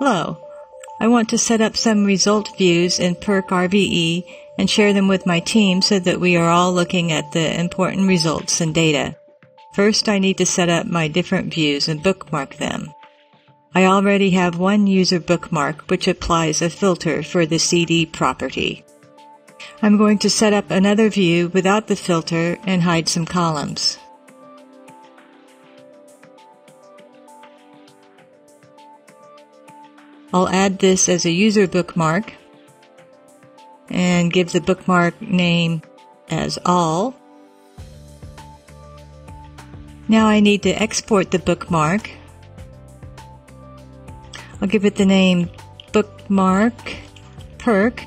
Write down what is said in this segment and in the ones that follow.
Hello. I want to set up some result views in PERC RVE and share them with my team so that we are all looking at the important results and data. First, I need to set up my different views and bookmark them. I already have one user bookmark which applies a filter for the CD property. I'm going to set up another view without the filter and hide some columns. I'll add this as a user bookmark and give the bookmark name as all. Now I need to export the bookmark. I'll give it the name bookmark PERC.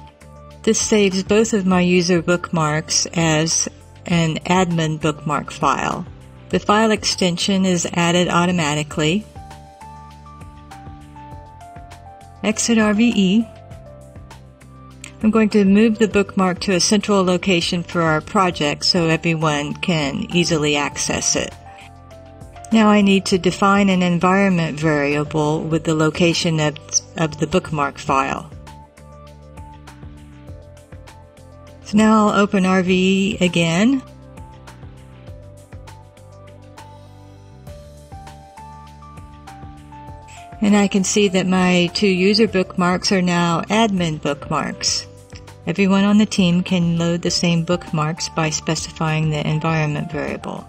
This saves both of my user bookmarks as an admin bookmark file. The file extension is added automatically. Exit RVE. I'm going to move the bookmark to a central location for our project so everyone can easily access it. Now I need to define an environment variable with the location of, of the bookmark file. So now I'll open RVE again and I can see that my two user bookmarks are now admin bookmarks. Everyone on the team can load the same bookmarks by specifying the environment variable.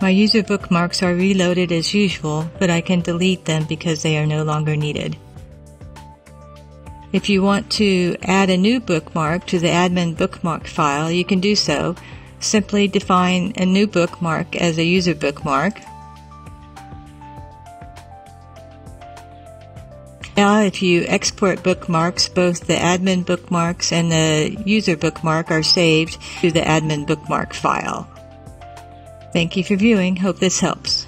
My user bookmarks are reloaded as usual, but I can delete them because they are no longer needed. If you want to add a new bookmark to the admin bookmark file, you can do so. Simply define a new bookmark as a user bookmark, Now, if you export bookmarks, both the admin bookmarks and the user bookmark are saved to the admin bookmark file. Thank you for viewing. Hope this helps.